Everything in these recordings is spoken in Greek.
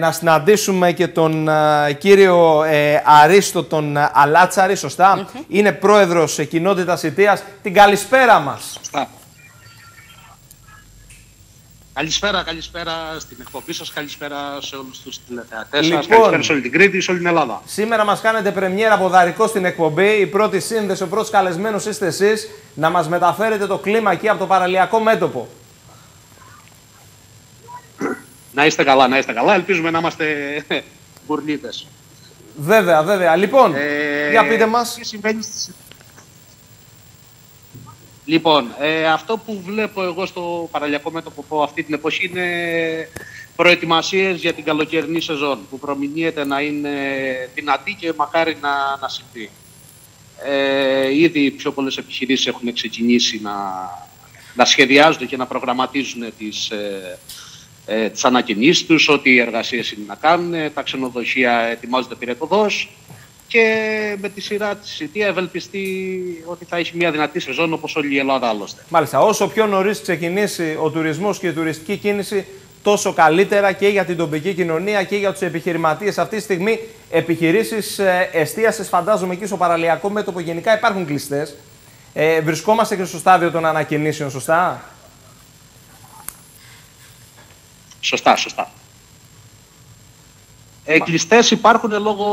να συναντήσουμε και τον ε, κύριο ε, Αρίστο τον ε, Αλάτσαρη, σωστά; Είναι πρόεδρος ε, κοινότητας Ιτίας. Την καλησπέρα μας. Σωστά. Καλησπέρα, καλησπέρα στην εκπομπή σας, καλησπέρα σε όλους τους τηλεθεατές Λοιπόν. σας, καλησπέρα σε όλη την Κρήτη, σε όλη την Ελλάδα. Σήμερα μας κάνετε πρεμιέρα ποδαρικό στην εκπομπή. Η πρώτη σύνδεση, ο πρώτος καλεσμένος είστε εσείς να μας μεταφέρετε το κλίμα εκεί από το παραλιακό μέτωπο. Να είστε καλά, να είστε καλά, ελπίζουμε να είμαστε μπουρνίτες. Βέβαια, βέβαια. Λοιπόν, Ε, για πείτε μας. Τι συμβαίνει στις... Λοιπόν, ε, αυτό που βλέπω εγώ στο παραλιακό μέτωπο από αυτή την εποχή είναι προετοιμασίες για την καλοκαιρινή σεζόν που προμηνύεται να είναι δυνατή και μακάρι να, να συμβεί. Ε, ήδη πιο πολλές επιχειρήσεις έχουν ξεκινήσει να, να σχεδιάζουν και να προγραμματίζουν τις, ε, ε, τις ανακοινήσεις τους, ό,τι εργασίες είναι να κάνουν, τα ξενοδοχεία ετοιμάζονται πυρετοδός και με τη σειρά της Ιτία ευελπιστεί ότι θα έχει μια δυνατή σεζόν όπως όλη η Ελλάδα άλλωστε. Μάλιστα, όσο πιο νωρίς ξεκινήσει ο τουρισμός και η τουριστική κίνηση, τόσο καλύτερα και για την τοπική κοινωνία και για τους επιχειρηματίες. Αυτή τη στιγμή επιχειρήσεις ε, εστίασης φαντάζομαι εκεί στο παραλιακό μέτωπο γενικά υπάρχουν κλειστές. Ε, βρισκόμαστε και στο στάδιο των ανακοινήσεων, σωστά; Σωστά, σωστά. Ε, κλειστές υπάρχουν λόγω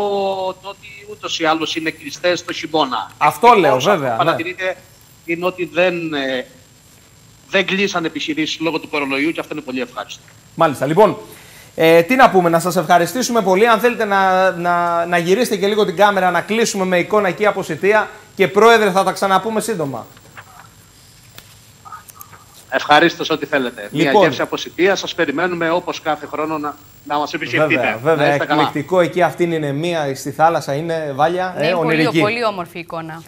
του ότι ούτως ή άλλως είναι κλειστές το χειμώνα. Αυτό Ευτυχώς, λέω, αυτό βέβαια, που ναι. παρατηρείτε είναι ότι δεν, ε, δεν κλείσαν επιχειρήσεις λόγω του κορονοϊού και αυτό είναι πολύ ευχάριστο. Μάλιστα. Λοιπόν, ε, τι να πούμε, να σας ευχαριστήσουμε πολύ. Αν θέλετε να, να, να γυρίσετε και λίγο την κάμερα, να κλείσουμε με εικόνα εκεί από Σιτία και πρόεδρε θα τα ξαναπούμε σύντομα. Ευχαρίστως ό,τι θέλετε. Μια Λοιπόν. γεύση αποσυτεία. Σας περιμένουμε όπως κάθε χρόνο να, να μας επισκεφτείτε. Βέβαια, Να βέβαια. είστε καλά. Εκπληκτικό εκεί αυτή είναι μία στη θάλασσα, είναι βάλια, Ναι, ε, είναι πολύ, ονειρική. πολύ όμορφη εικόνα.